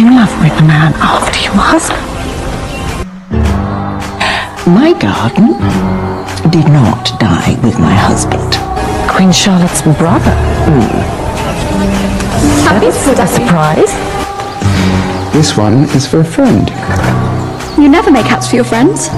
in love with a man after your husband. My garden did not die with my husband. Queen Charlotte's brother. Hmm. That's a surprise. This one is for a friend. You never make hats for your friends.